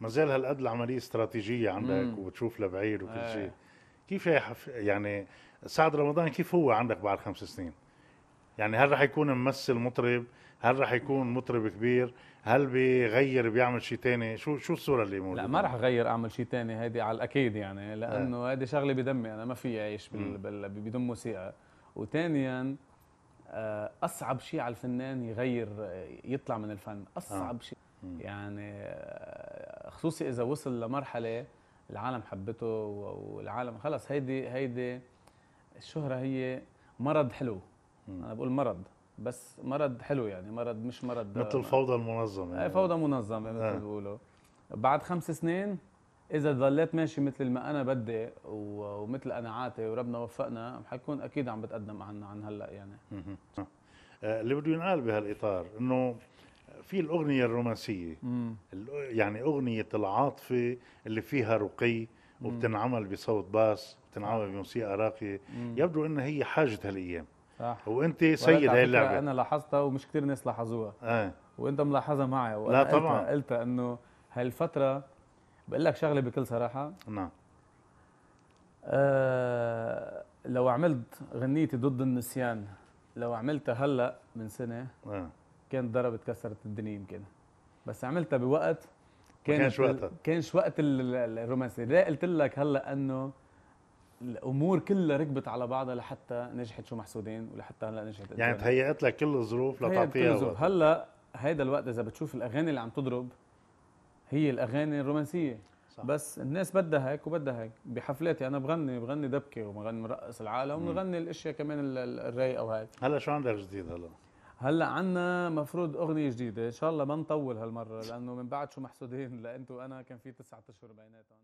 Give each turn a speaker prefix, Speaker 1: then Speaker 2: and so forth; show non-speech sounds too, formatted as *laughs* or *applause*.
Speaker 1: ما زال هالقد العملية استراتيجية عندك
Speaker 2: مم.
Speaker 1: وبتشوف لبعيد وكل
Speaker 2: إيه.
Speaker 1: شيء كيف هي حف- يعني سعد رمضان كيف هو عندك بعد خمس سنين؟ يعني هل رح يكون ممثل مطرب؟ هل رح يكون مطرب كبير؟ هل بيغير بيعمل شيء تاني؟ شو شو الصورة اللي موجودة؟
Speaker 2: لا ما راح أغير أعمل شيء تاني هيدي على الأكيد يعني لأنه هيدي شغلة بدمي أنا ما في اعيش بال... بال... بدون موسيقى. وثانيا آه، أصعب شيء على الفنان يغير آه، يطلع من الفن. أصعب شيء.
Speaker 1: مم.
Speaker 2: يعني آه، خصوصي إذا وصل لمرحلة العالم حبته والعالم خلص هيدي هيدي الشهرة هي مرض حلو
Speaker 1: مم.
Speaker 2: أنا بقول مرض بس مرض حلو يعني مرض مش مرض
Speaker 1: مثل الفوضى المنظمه
Speaker 2: أي فوضى منظمة مثل
Speaker 1: آه.
Speaker 2: ما بيقولوا بعد خمس سنين إذا ضليت ماشي مثل ما أنا بدي ومثل قناعاتي وربنا وفقنا حيكون أكيد عم بتقدم عن عن هلأ يعني.
Speaker 1: آه، اللي بده ينقال بهالإطار إنه في الأغنية الرومانسية. ال- يعني أغنية العاطفة اللي فيها رقي وبتنعمل بصوت باس بتنعمل بموسيقى
Speaker 2: راقية.
Speaker 1: يبدو انها هي حاجة هالأيام.
Speaker 2: صح. وأنت
Speaker 1: سيد هاي اللعبة.
Speaker 2: أنا لاحظتها ومش كثير ناس لاحظوها.
Speaker 1: آه.
Speaker 2: وأنت ملاحظها معي. وأنا
Speaker 1: لا طبعاً.
Speaker 2: قلتها إنه هاي الفترة بقول لك شغلة بكل صراحة.
Speaker 1: نعم.
Speaker 2: آه لو عملت غنيتي ضد النسيان لو عملتها هلأ من سنة
Speaker 1: آه.
Speaker 2: كانت ضربت كسرت الدنيا يمكن بس عملتها بوقت كانت
Speaker 1: كانش وقتها.
Speaker 2: كانش وقت ال- ال- الرومانسي ليه قلت لك هلا إنه الأمور كلها ركبت على بعضها لحتى نجحت شو محسودين ولحتى هلا نجحت
Speaker 1: يعني. تهيأت لك كل الظروف لتعطيها.
Speaker 2: هلا هيدا الوقت إذا بتشوف الأغاني اللي عم تضرب هي الأغاني الرومانسية
Speaker 1: صح.
Speaker 2: بس الناس بدها هيك وبدها هيك بحفلاتي أنا بغني بغني دبكة وبغني مرقص العالم. وبغني الأشياء كمان ال- ال- الرايقة وهيك
Speaker 1: هلا شو عندك جديد هلا
Speaker 2: هلا عنا مفروض أغنية جديدة. إن شاء الله ما نطول هالمرة لأنه من بعد شو محسودين *laughs* لانتوا أنا كان في تسعة أشهر بيناتهم.